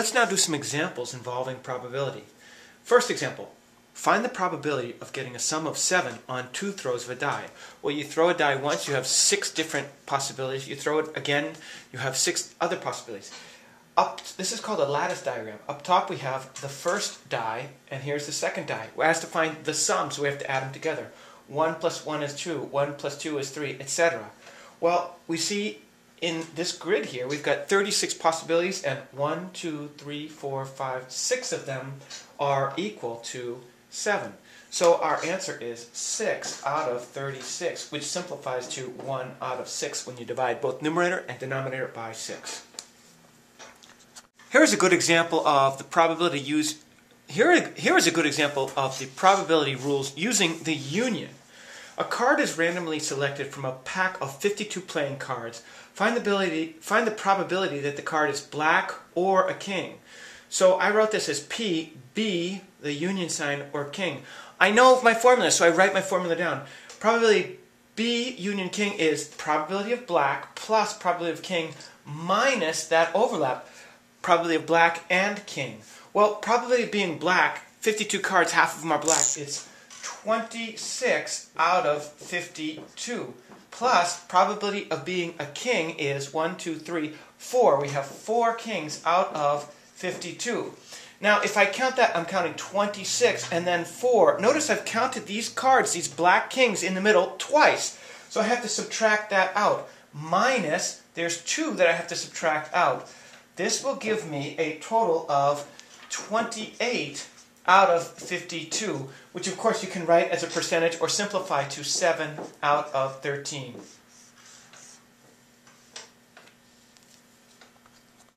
Let's now do some examples involving probability. First example, find the probability of getting a sum of 7 on two throws of a die. Well, you throw a die once, you have six different possibilities. You throw it again, you have six other possibilities. Up, this is called a lattice diagram. Up top we have the first die, and here's the second die. We have to find the sum, so we have to add them together. 1 plus 1 is 2, 1 plus 2 is 3, etc. Well, we see in this grid here, we've got 36 possibilities, and 1, 2, 3, 4, 5, 6 of them are equal to 7. So our answer is 6 out of 36, which simplifies to 1 out of 6 when you divide both numerator and denominator by 6. Here's a good example of the probability used. Here, here is a good example of the probability rules using the union. A card is randomly selected from a pack of 52 playing cards. Find the, ability, find the probability that the card is black or a king. So I wrote this as P, B, the union sign, or king. I know my formula, so I write my formula down. Probability B union king is probability of black plus probability of king minus that overlap, probability of black and king. Well, probability of being black, 52 cards, half of them are black. It's 26 out of 52. Plus, probability of being a king is 1, 2, 3, 4. We have 4 kings out of 52. Now, if I count that, I'm counting 26 and then 4. Notice I've counted these cards, these black kings in the middle, twice. So I have to subtract that out. Minus, there's 2 that I have to subtract out. This will give me a total of 28 out of 52, which of course you can write as a percentage or simplify to 7 out of 13.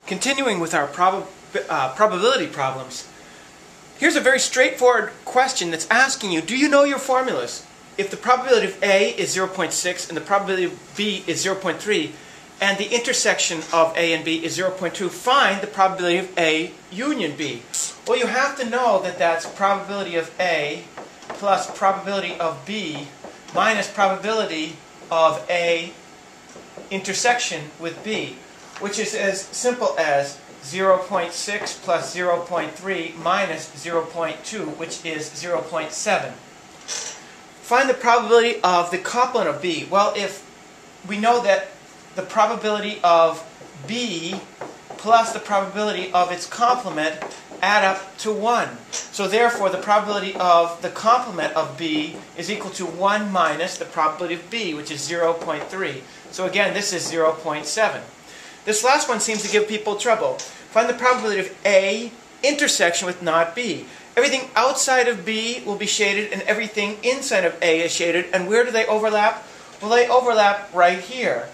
Continuing with our prob uh, probability problems, here's a very straightforward question that's asking you, do you know your formulas? If the probability of A is 0.6 and the probability of B is 0.3, and the intersection of A and B is 0.2, find the probability of A union B. Well, you have to know that that's probability of A plus probability of B minus probability of A intersection with B, which is as simple as 0.6 plus 0.3 minus 0.2, which is 0.7. Find the probability of the complement of B. Well, if we know that the probability of B plus the probability of its complement add up to 1. So therefore, the probability of the complement of B is equal to 1 minus the probability of B, which is 0.3. So again, this is 0.7. This last one seems to give people trouble. Find the probability of A intersection with not B. Everything outside of B will be shaded, and everything inside of A is shaded. And where do they overlap? Well, they overlap right here.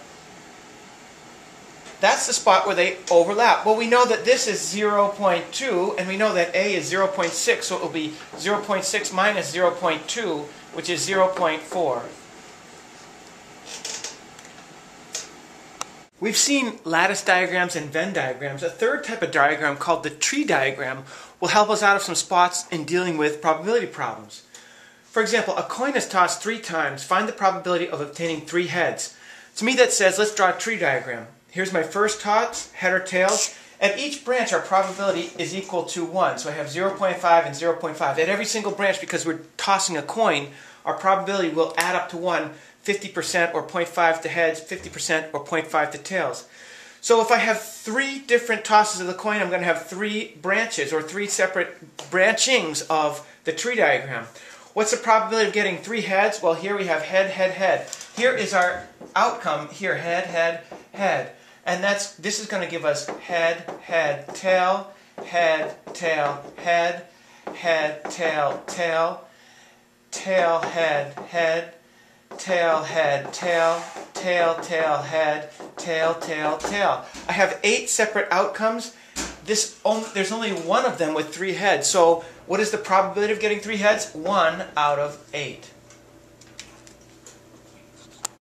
That's the spot where they overlap. Well, we know that this is 0.2, and we know that A is 0.6, so it will be 0.6 minus 0.2, which is 0.4. We've seen lattice diagrams and Venn diagrams. A third type of diagram called the tree diagram will help us out of some spots in dealing with probability problems. For example, a coin is tossed three times. Find the probability of obtaining three heads. To me that says, let's draw a tree diagram. Here's my first toss, head or tails. At each branch, our probability is equal to 1. So I have 0.5 and 0.5. At every single branch, because we're tossing a coin, our probability will add up to 1, 50% or 0.5 to heads, 50% or 0.5 to tails. So if I have three different tosses of the coin, I'm going to have three branches or three separate branchings of the tree diagram. What's the probability of getting three heads? Well, here we have head, head, head. Here is our outcome. Here, head, head, head. And that's this is going to give us head, head, tail, head, tail, head, head, tail, tail, tail, head, head, tail, head, tail, tail, tail, head, tail, tail, tail. I have eight separate outcomes. This there's only one of them with three heads. So what is the probability of getting three heads? One out of eight.